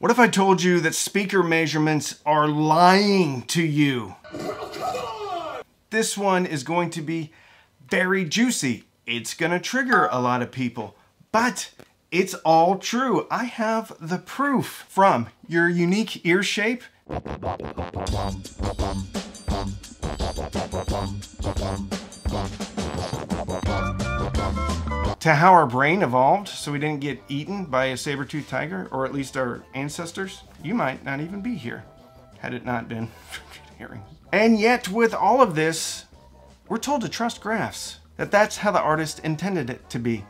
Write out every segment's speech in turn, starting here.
What if I told you that speaker measurements are lying to you? This one is going to be very juicy. It's gonna trigger a lot of people, but it's all true. I have the proof from your unique ear shape to how our brain evolved so we didn't get eaten by a saber-toothed tiger, or at least our ancestors, you might not even be here had it not been for good hearing. And yet, with all of this, we're told to trust graphs, that that's how the artist intended it to be.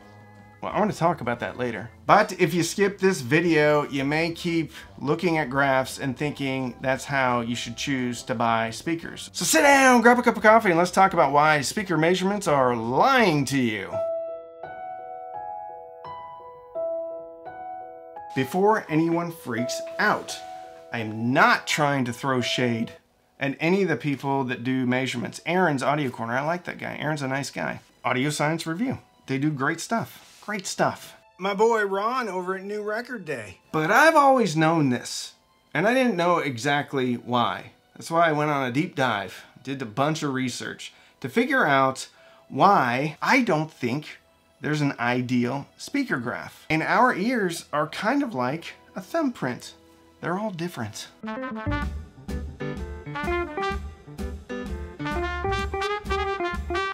Well, I want to talk about that later. But if you skip this video, you may keep looking at graphs and thinking that's how you should choose to buy speakers. So sit down, grab a cup of coffee, and let's talk about why speaker measurements are lying to you. Before anyone freaks out, I am not trying to throw shade at any of the people that do measurements. Aaron's Audio Corner, I like that guy. Aaron's a nice guy. Audio Science Review, they do great stuff. Great stuff. My boy Ron over at New Record Day. But I've always known this, and I didn't know exactly why. That's why I went on a deep dive, did a bunch of research to figure out why I don't think there's an ideal speaker graph. And our ears are kind of like a thumbprint. They're all different.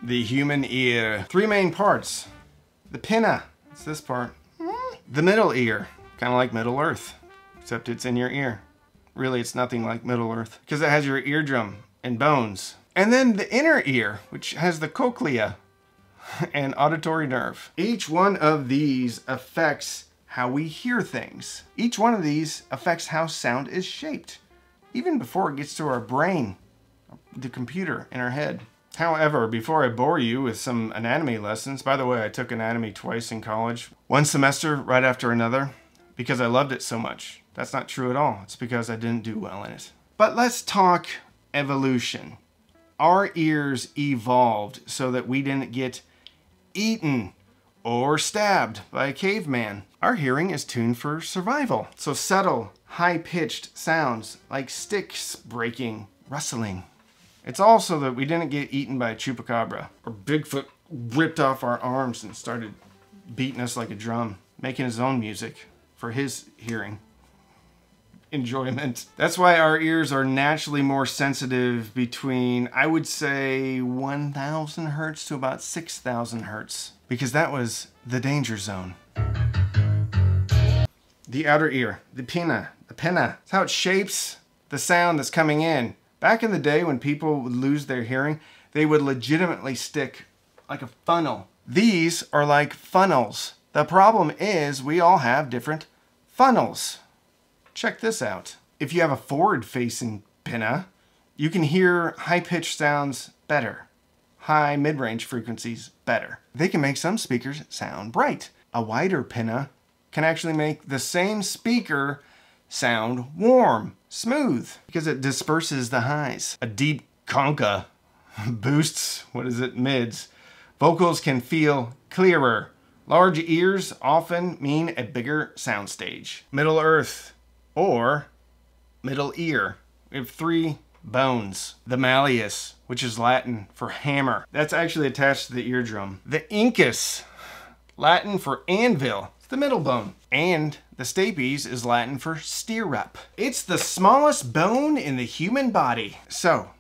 The human ear. Three main parts. The pinna, it's this part. The middle ear, kind of like Middle Earth, except it's in your ear. Really, it's nothing like Middle Earth, because it has your eardrum and bones. And then the inner ear, which has the cochlea, and auditory nerve. Each one of these affects how we hear things. Each one of these affects how sound is shaped, even before it gets to our brain, the computer in our head. However, before I bore you with some anatomy lessons, by the way, I took anatomy twice in college, one semester right after another, because I loved it so much. That's not true at all. It's because I didn't do well in it. But let's talk evolution. Our ears evolved so that we didn't get eaten, or stabbed by a caveman. Our hearing is tuned for survival. So subtle, high-pitched sounds like sticks breaking, rustling. It's also that we didn't get eaten by a chupacabra or Bigfoot ripped off our arms and started beating us like a drum, making his own music for his hearing enjoyment. That's why our ears are naturally more sensitive between, I would say, 1,000 hertz to about 6,000 hertz, because that was the danger zone. The outer ear, the pinna, the pinna, it's how it shapes the sound that's coming in. Back in the day when people would lose their hearing, they would legitimately stick like a funnel. These are like funnels. The problem is we all have different funnels. Check this out. If you have a forward-facing pinna, you can hear high-pitched sounds better. High mid-range frequencies better. They can make some speakers sound bright. A wider pinna can actually make the same speaker sound warm, smooth, because it disperses the highs. A deep concha boosts, what is it, mids. Vocals can feel clearer. Large ears often mean a bigger soundstage. Middle Earth, or middle ear. We have three bones. The malleus, which is Latin for hammer. That's actually attached to the eardrum. The incus, Latin for anvil. It's the middle bone. And the stapes is Latin for stirrup. It's the smallest bone in the human body. So,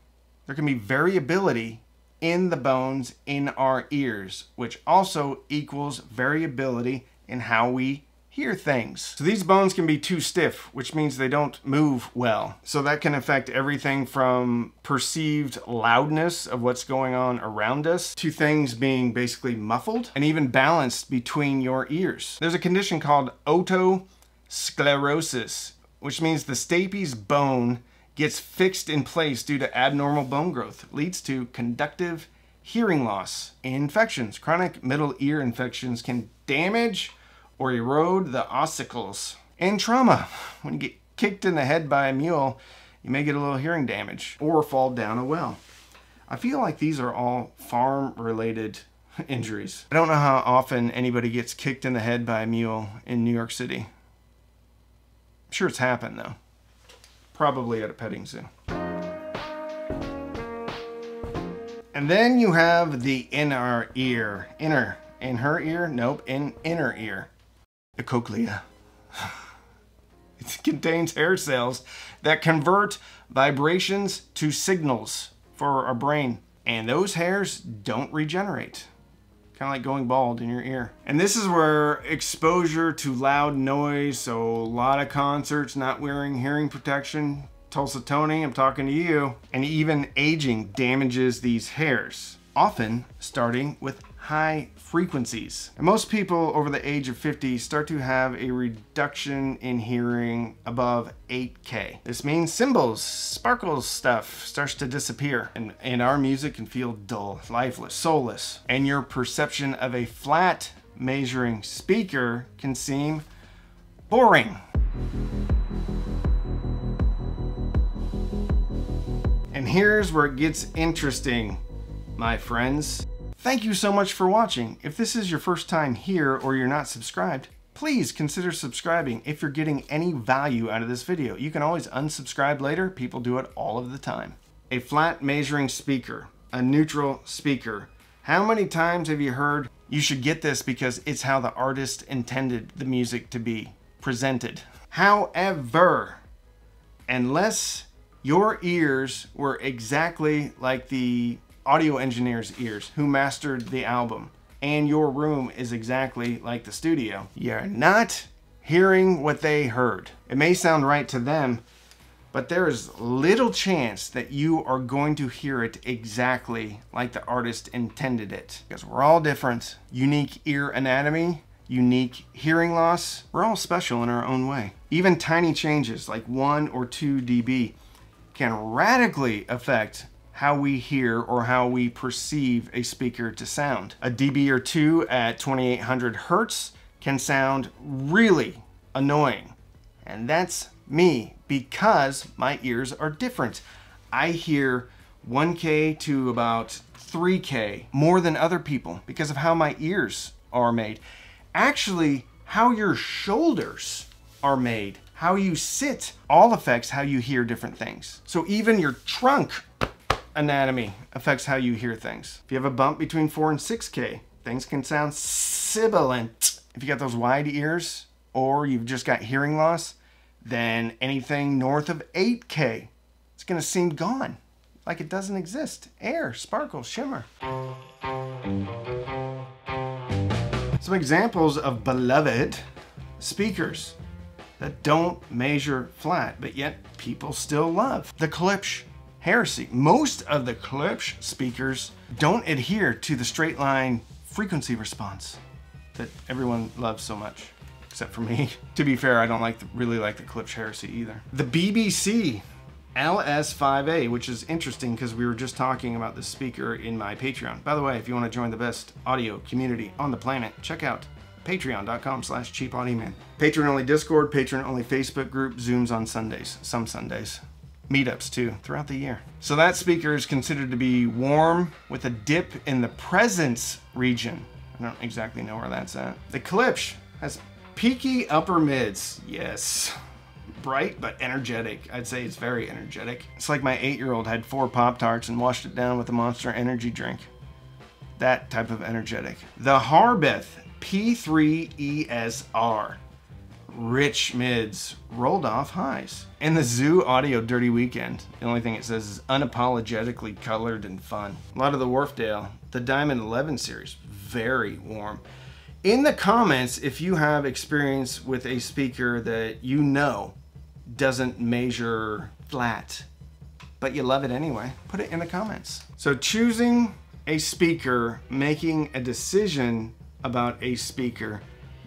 there can be variability in the bones in our ears, which also equals variability in how we hear things. So these bones can be too stiff, which means they don't move well. So that can affect everything from perceived loudness of what's going on around us to things being basically muffled and even balanced between your ears. There's a condition called otosclerosis, which means the stapes bone gets fixed in place due to abnormal bone growth, leads to conductive hearing loss. Infections, chronic middle ear infections can damage or erode the ossicles. And trauma. When you get kicked in the head by a mule, you may get a little hearing damage or fall down a well. I feel like these are all farm related injuries. I don't know how often anybody gets kicked in the head by a mule in New York City. I'm sure it's happened though. Probably at a petting zoo. And then you have the inner ear. Inner. In her ear? Nope. In inner ear. The cochlea. it contains hair cells that convert vibrations to signals for our brain. And those hairs don't regenerate. Kind of like going bald in your ear. And this is where exposure to loud noise, so a lot of concerts not wearing hearing protection, Tulsa Tony, I'm talking to you, and even aging damages these hairs, often starting with high frequencies. And most people over the age of 50 start to have a reduction in hearing above 8K. This means cymbals, sparkles stuff starts to disappear and, and our music can feel dull, lifeless, soulless. And your perception of a flat measuring speaker can seem boring. And here's where it gets interesting, my friends. Thank you so much for watching. If this is your first time here or you're not subscribed, please consider subscribing if you're getting any value out of this video. You can always unsubscribe later. People do it all of the time. A flat measuring speaker, a neutral speaker. How many times have you heard you should get this because it's how the artist intended the music to be presented? However, unless your ears were exactly like the audio engineer's ears who mastered the album and your room is exactly like the studio, you're not hearing what they heard. It may sound right to them, but there is little chance that you are going to hear it exactly like the artist intended it. Because we're all different. Unique ear anatomy, unique hearing loss, we're all special in our own way. Even tiny changes like 1 or 2 dB can radically affect how we hear or how we perceive a speaker to sound. A dB or two at 2800 Hertz can sound really annoying. And that's me because my ears are different. I hear 1K to about 3K more than other people because of how my ears are made. Actually, how your shoulders are made, how you sit, all affects how you hear different things. So even your trunk anatomy affects how you hear things. If you have a bump between 4 and 6K, things can sound sibilant. If you got those wide ears or you've just got hearing loss, then anything north of 8K, it's going to seem gone, like it doesn't exist. Air, sparkle, shimmer. Some examples of beloved speakers that don't measure flat, but yet people still love. The Klipsch heresy. Most of the Klipsch speakers don't adhere to the straight line frequency response that everyone loves so much, except for me. to be fair, I don't like the, really like the Klipsch heresy either. The BBC LS5A, which is interesting because we were just talking about this speaker in my Patreon. By the way, if you want to join the best audio community on the planet, check out patreon.com slash cheapaudioman. Patreon only Discord, Patreon only Facebook group, Zooms on Sundays, some Sundays meetups too throughout the year. So that speaker is considered to be warm with a dip in the presence region. I don't exactly know where that's at. The Klipsch has peaky upper mids. Yes. Bright but energetic. I'd say it's very energetic. It's like my eight-year-old had four Pop-Tarts and washed it down with a Monster Energy drink. That type of energetic. The Harbeth P3ESR rich mids, rolled off highs. And the Zu Audio Dirty Weekend, the only thing it says is unapologetically colored and fun. A lot of the Wharfedale, the Diamond 11 series, very warm. In the comments, if you have experience with a speaker that you know doesn't measure flat, but you love it anyway, put it in the comments. So choosing a speaker, making a decision about a speaker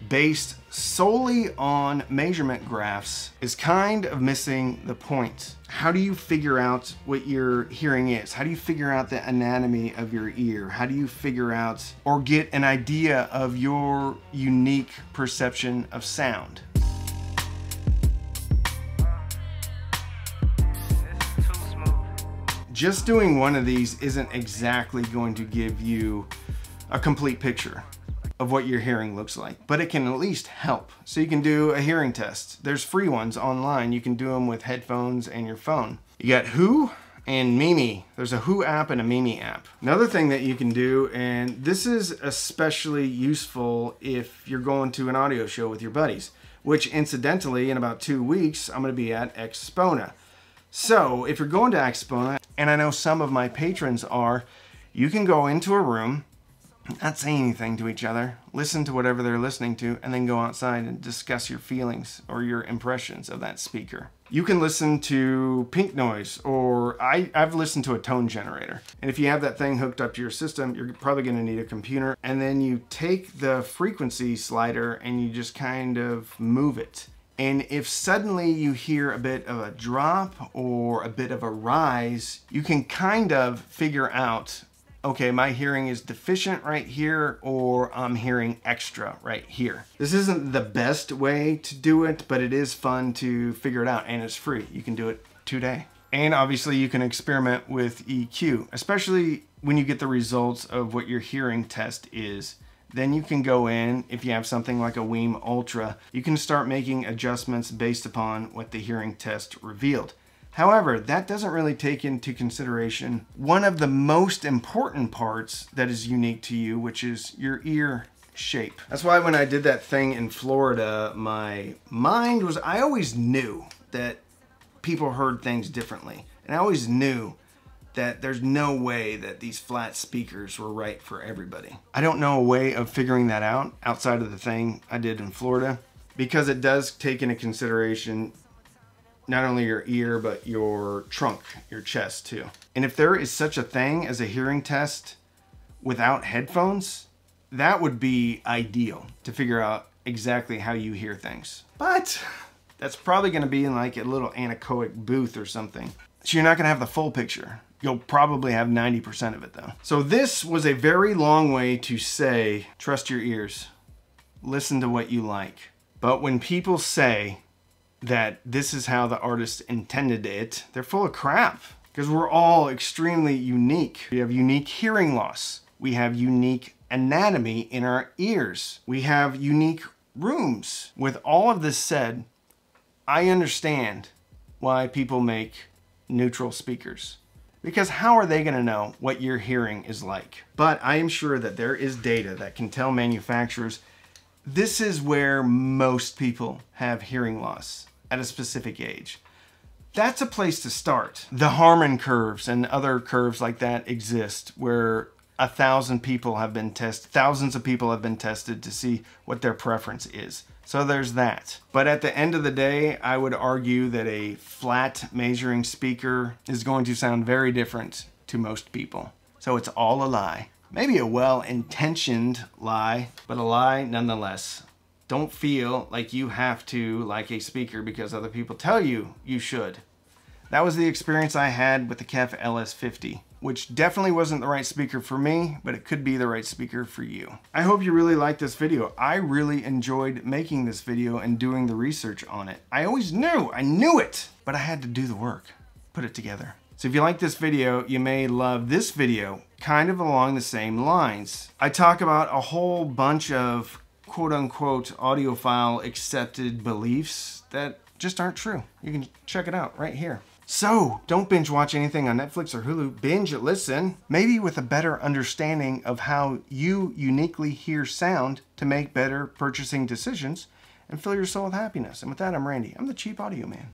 based solely on measurement graphs is kind of missing the point. How do you figure out what your hearing is? How do you figure out the anatomy of your ear? How do you figure out or get an idea of your unique perception of sound? Just doing one of these isn't exactly going to give you a complete picture of what your hearing looks like, but it can at least help. So you can do a hearing test. There's free ones online. You can do them with headphones and your phone. You got Who and Mimi. There's a Who app and a Mimi app. Another thing that you can do, and this is especially useful if you're going to an audio show with your buddies, which incidentally, in about two weeks, I'm going to be at AXPONA. So if you're going to AXPONA, and I know some of my patrons are, you can go into a room, not say anything to each other, listen to whatever they're listening to, and then go outside and discuss your feelings or your impressions of that speaker. You can listen to pink noise, or I, I've listened to a tone generator. And if you have that thing hooked up to your system, you're probably gonna need a computer. And then you take the frequency slider and you just kind of move it. And if suddenly you hear a bit of a drop or a bit of a rise, you can kind of figure out okay, my hearing is deficient right here or I'm hearing extra right here. This isn't the best way to do it, but it is fun to figure it out and it's free. You can do it today. And obviously you can experiment with EQ, especially when you get the results of what your hearing test is. Then you can go in, if you have something like a WiiM Ultra, you can start making adjustments based upon what the hearing test revealed. However, that doesn't really take into consideration one of the most important parts that is unique to you, which is your ear shape. That's why when I did that thing in Florida, my mind was, I always knew that people heard things differently. And I always knew that there's no way that these flat speakers were right for everybody. I don't know a way of figuring that out outside of the thing I did in Florida because it does take into consideration not only your ear, but your trunk, your chest too. And if there is such a thing as a hearing test without headphones, that would be ideal to figure out exactly how you hear things. But that's probably gonna be in like a little anechoic booth or something. So you're not gonna have the full picture. You'll probably have 90% of it though. So this was a very long way to say, trust your ears. Listen to what you like. But when people say that this is how the artist intended it, they're full of crap because we're all extremely unique. We have unique hearing loss. We have unique anatomy in our ears. We have unique rooms. With all of this said, I understand why people make neutral speakers. Because how are they gonna know what your hearing is like? But I am sure that there is data that can tell manufacturers this is where most people have hearing loss at a specific age. That's a place to start. The Harman curves and other curves like that exist where a thousand people have been tested, thousands of people have been tested to see what their preference is. So there's that. But at the end of the day, I would argue that a flat measuring speaker is going to sound very different to most people. So it's all a lie. Maybe a well-intentioned lie, but a lie nonetheless. Don't feel like you have to like a speaker because other people tell you you should. That was the experience I had with the KEF LS50, which definitely wasn't the right speaker for me, but it could be the right speaker for you. I hope you really liked this video. I really enjoyed making this video and doing the research on it. I always knew, I knew it, but I had to do the work, put it together. So if you like this video, you may love this video, kind of along the same lines. I talk about a whole bunch of quote unquote audiophile accepted beliefs that just aren't true. You can check it out right here. So, don't binge watch anything on Netflix or Hulu. Binge listen, maybe with a better understanding of how you uniquely hear sound to make better purchasing decisions and fill your soul with happiness. And with that, I'm Randy. I'm the Cheap Audio Man.